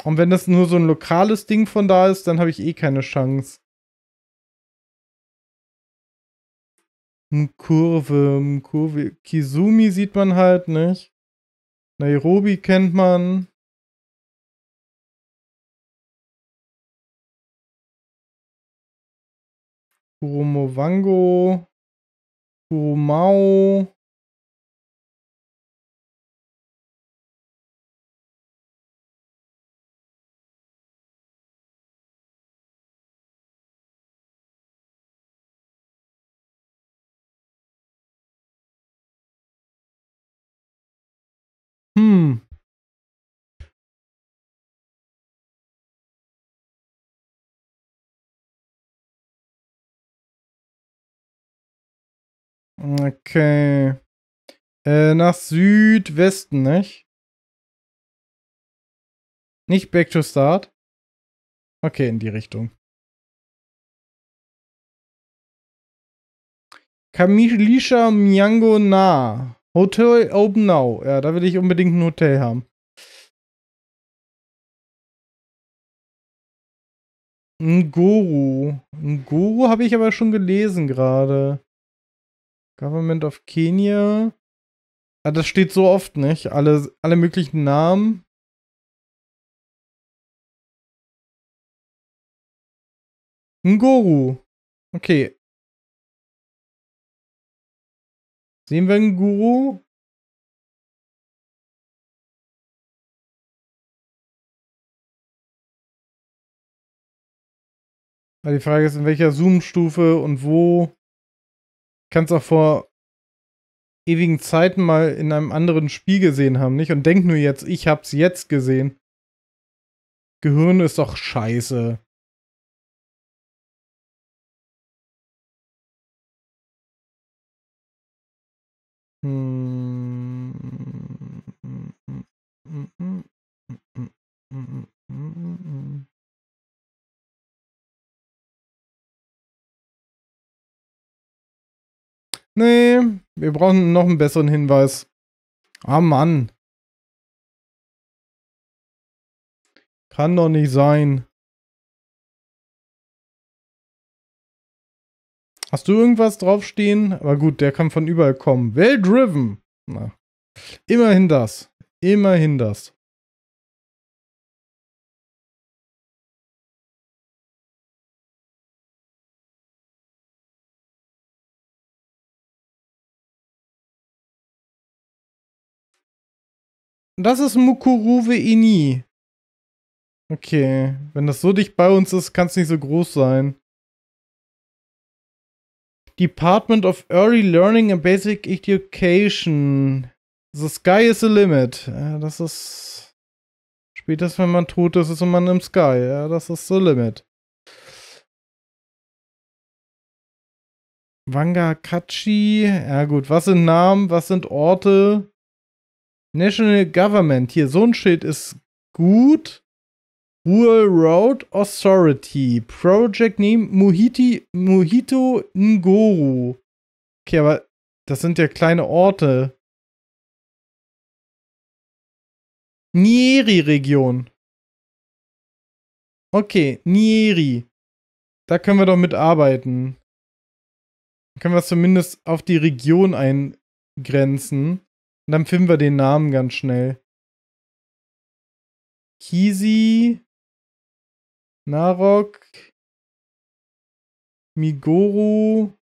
Und wenn das nur so ein lokales Ding von da ist, dann habe ich eh keine Chance. Kurve, Kurve. Kizumi sieht man halt nicht. Nairobi kennt man. Kurumovango. Kurumao. Okay. Äh, nach Südwesten, nicht? Nicht Back to Start? Okay, in die Richtung. Kamilisha Myango Na. Hotel Open Now. Ja, da will ich unbedingt ein Hotel haben. Nguru. Nguru habe ich aber schon gelesen gerade. Government of Kenya. Ah, das steht so oft nicht. Alle, alle möglichen Namen. Nguru. Okay. Sehen wir einen Guru? Weil die Frage ist, in welcher Zoom-Stufe und wo. Kann es auch vor ewigen Zeiten mal in einem anderen Spiel gesehen haben, nicht? Und denk nur jetzt, ich hab's jetzt gesehen. Gehirn ist doch scheiße. Hm. Nee, wir brauchen noch einen besseren Hinweis. Ah, Mann. Kann doch nicht sein. Hast du irgendwas draufstehen? Aber gut, der kann von überall kommen. Well driven. Na. Immerhin das. Immerhin das. Das ist Mukuruwe Ini. Okay, wenn das so dicht bei uns ist, kann es nicht so groß sein. Department of Early Learning and Basic Education. The sky is the limit. Ja, das ist. Spätestens wenn man tot ist, ist man im Sky. Ja, das ist the limit. Wangakachi. Ja, gut. Was sind Namen? Was sind Orte? National Government. Hier, so ein Schild ist gut. Rural Road Authority. Project Name Muhiti, Muhito Ngoru. Okay, aber das sind ja kleine Orte. Nieri-Region. Okay, Nieri. Da können wir doch mitarbeiten. Können wir zumindest auf die Region eingrenzen. Und dann finden wir den Namen ganz schnell. Kisi, Narok, Migoro,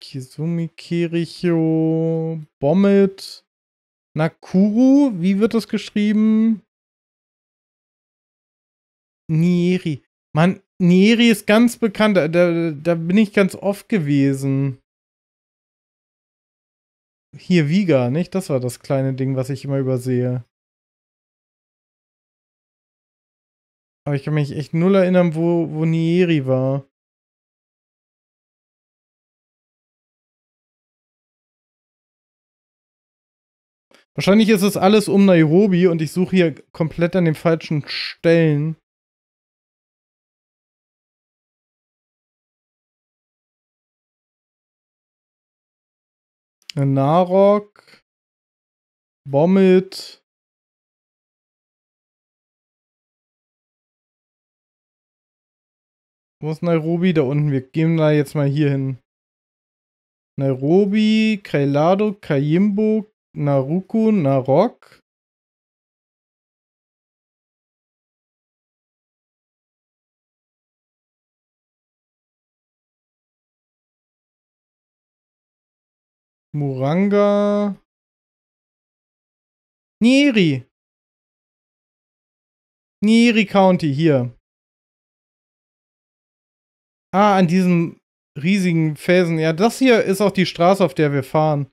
Kizumi Kiricho, Bommet, Nakuru, wie wird das geschrieben? Nieri. Mann, Nieri ist ganz bekannt. Da, da, da bin ich ganz oft gewesen. Hier Viga, nicht? Das war das kleine Ding, was ich immer übersehe. Aber ich kann mich echt null erinnern, wo, wo Nieri war. Wahrscheinlich ist es alles um Nairobi und ich suche hier komplett an den falschen Stellen. Narok, Bommit. Wo ist Nairobi? Da unten. Wir gehen da jetzt mal hier hin. Nairobi, Kailado, Kayimbo, Naruku, Narok. Muranga. Nieri. Nieri County, hier. Ah, an diesem riesigen Felsen. Ja, das hier ist auch die Straße, auf der wir fahren.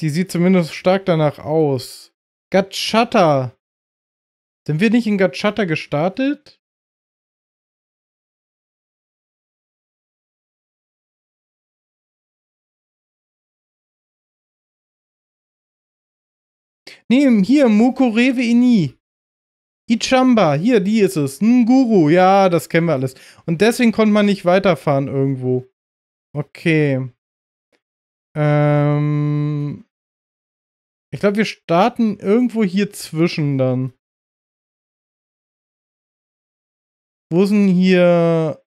Die sieht zumindest stark danach aus. Gachatta. Sind wir nicht in Gachatta gestartet? Nee, hier, Mukureve Ini. Ichamba, hier, die ist es. Nguru, ja, das kennen wir alles. Und deswegen konnte man nicht weiterfahren irgendwo. Okay. Ähm. Ich glaube, wir starten irgendwo hier zwischen dann. Wo sind hier.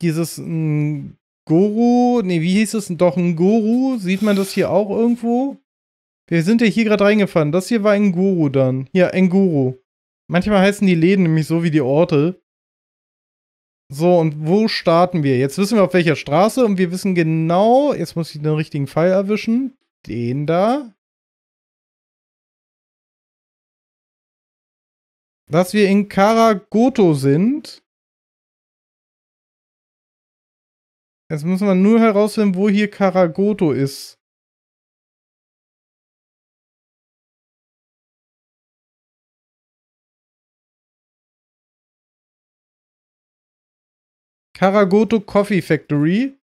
Dieses Guru, nee, wie hieß es? Doch ein Guru. Sieht man das hier auch irgendwo? Wir sind ja hier gerade reingefahren. Das hier war ein Guru dann. Hier, ein Guru. Manchmal heißen die Läden nämlich so wie die Orte. So, und wo starten wir? Jetzt wissen wir auf welcher Straße und wir wissen genau, jetzt muss ich den richtigen Pfeil erwischen. Den da. Dass wir in Karagoto sind. Jetzt müssen wir nur herausfinden, wo hier Karagoto ist. Karagoto Coffee Factory.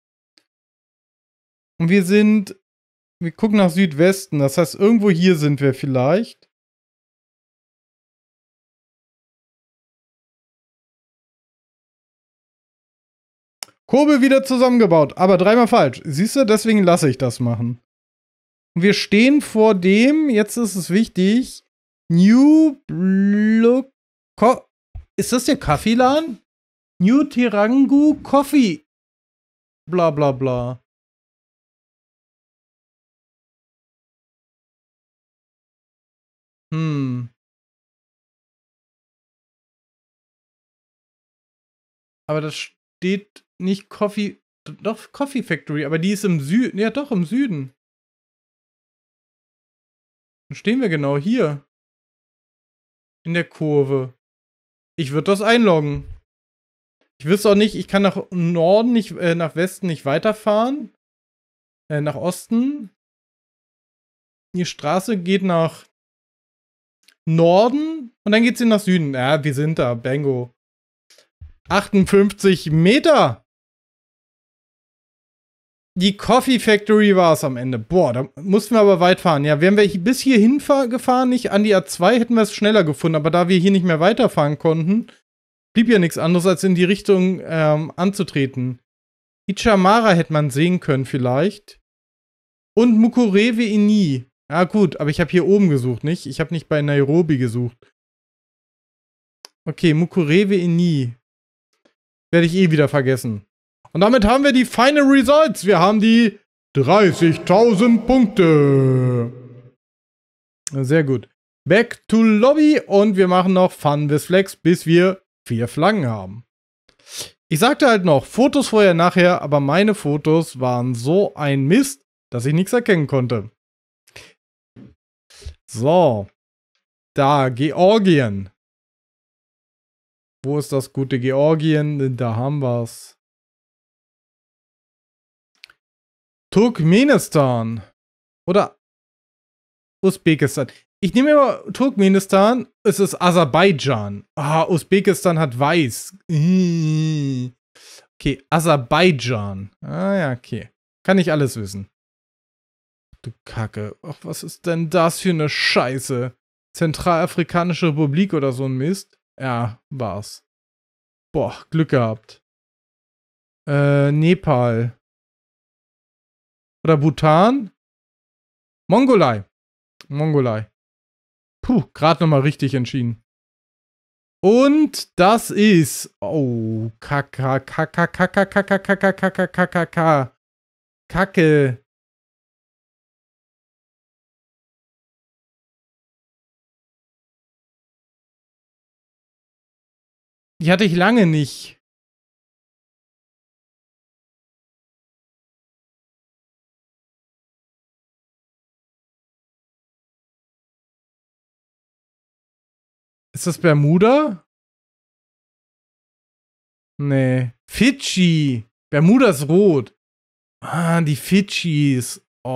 Und wir sind, wir gucken nach Südwesten. Das heißt, irgendwo hier sind wir vielleicht. Kurbel wieder zusammengebaut, aber dreimal falsch. Siehst du, deswegen lasse ich das machen. Wir stehen vor dem, jetzt ist es wichtig, New Blue Co Ist das der Kaffeeladen? New Tirangu Coffee. Bla bla bla. Hm. Aber das steht nicht Coffee, doch Coffee Factory, aber die ist im Süden, ja doch, im Süden. Dann stehen wir genau hier. In der Kurve. Ich würde das einloggen. Ich wüsste auch nicht, ich kann nach Norden nicht, äh, nach Westen nicht weiterfahren. Äh, nach Osten. Die Straße geht nach Norden und dann geht sie nach Süden. Ja, wir sind da. Bango. 58 Meter. Die Coffee Factory war es am Ende. Boah, da mussten wir aber weit fahren. Ja, wären wir bis hierhin gefahren, nicht an die A2, hätten wir es schneller gefunden. Aber da wir hier nicht mehr weiterfahren konnten, blieb ja nichts anderes, als in die Richtung ähm, anzutreten. Ichamara hätte man sehen können vielleicht. Und Mukureve Ini. Ja gut, aber ich habe hier oben gesucht, nicht? Ich habe nicht bei Nairobi gesucht. Okay, Mukureve Ini. Werde ich eh wieder vergessen. Und damit haben wir die Final Results. Wir haben die 30.000 Punkte. Sehr gut. Back to Lobby und wir machen noch Fun with Flex, bis wir vier Flaggen haben. Ich sagte halt noch, Fotos vorher, nachher, aber meine Fotos waren so ein Mist, dass ich nichts erkennen konnte. So. Da, Georgien. Wo ist das gute Georgien? Da haben wir's. Turkmenistan. Oder Usbekistan. Ich nehme immer Turkmenistan, es ist Aserbaidschan. Ah, Usbekistan hat weiß. Okay, Aserbaidschan. Ah ja, okay. Kann ich alles wissen. Du Kacke. Ach, was ist denn das für eine Scheiße? Zentralafrikanische Republik oder so ein Mist? Ja, war's. Boah, Glück gehabt. Äh, Nepal. Oder Bhutan? Mongolei. Mongolei. Puh, gerade nochmal richtig entschieden. Und das ist. Oh, Kaka, Kaka, Kaka, Kaka, Kaka, Kaka, Kaka, Kaka. Kacke. Die hatte ich lange nicht. Ist das Bermuda? Nee. Fidschi. Bermudas rot. Ah, die Fidschis. Oh.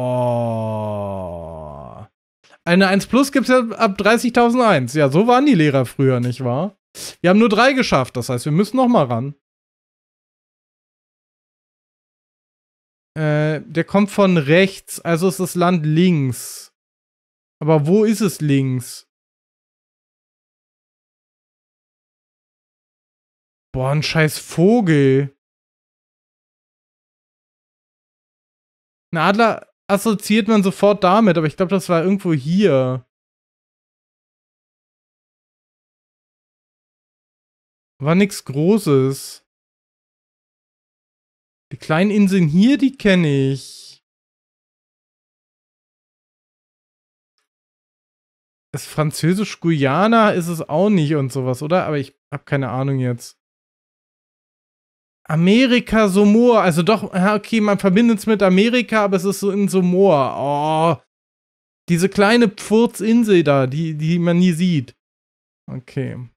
Eine 1 Plus gibt es ja ab 30.001. Ja, so waren die Lehrer früher, nicht wahr? Wir haben nur drei geschafft, das heißt, wir müssen noch mal ran. Äh, der kommt von rechts, also ist das Land links. Aber wo ist es links? Boah, ein scheiß Vogel. Ein Adler assoziiert man sofort damit, aber ich glaube, das war irgendwo hier. War nichts Großes. Die kleinen Inseln hier, die kenne ich. Das Französisch-Guyana ist es auch nicht und sowas, oder? Aber ich habe keine Ahnung jetzt. Amerika Samoa, also doch, okay, man verbindet es mit Amerika, aber es ist so in Samoa. Oh, diese kleine Pfurzinsel da, die, die man nie sieht. Okay.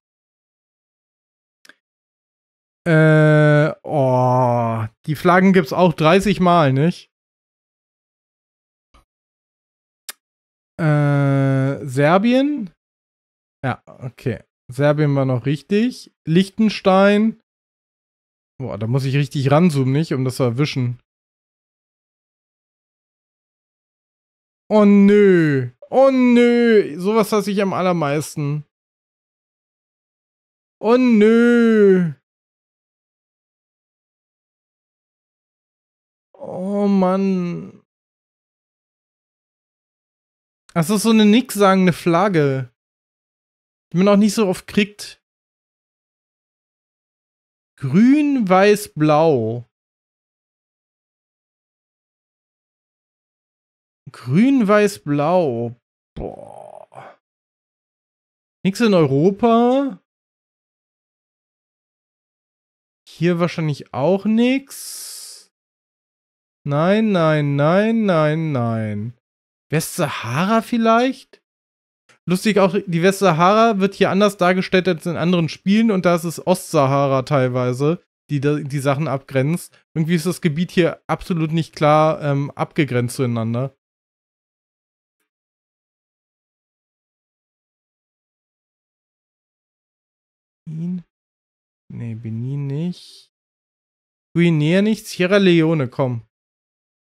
Äh, oh, die Flaggen gibt's auch 30 Mal, nicht? Äh, Serbien? Ja, okay. Serbien war noch richtig. Liechtenstein. Boah, da muss ich richtig ranzoomen, nicht? Um das zu erwischen. Oh nö. Oh nö. Sowas hasse ich am allermeisten. Oh nö. Oh Mann. Das ist so eine nicksagende Flagge. Die man auch nicht so oft kriegt. Grün, Weiß, Blau. Grün, Weiß, Blau. Boah. Nix in Europa. Hier wahrscheinlich auch nix. Nein, nein, nein, nein, nein. Westsahara vielleicht? Lustig auch, die Westsahara wird hier anders dargestellt als in anderen Spielen und da ist es Ostsahara teilweise, die die Sachen abgrenzt. Irgendwie ist das Gebiet hier absolut nicht klar ähm, abgegrenzt zueinander. Benin? Nee, Benin nicht. Guinea nicht, Sierra Leone, komm.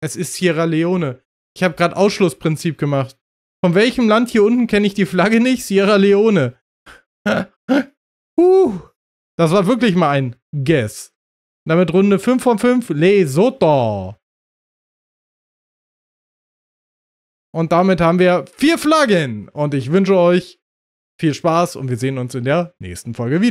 Es ist Sierra Leone. Ich habe gerade Ausschlussprinzip gemacht. Von welchem Land hier unten kenne ich die Flagge nicht? Sierra Leone. uh, das war wirklich mal ein Guess. Damit Runde 5 von 5, Lesotho. Und damit haben wir vier Flaggen. Und ich wünsche euch viel Spaß und wir sehen uns in der nächsten Folge wieder.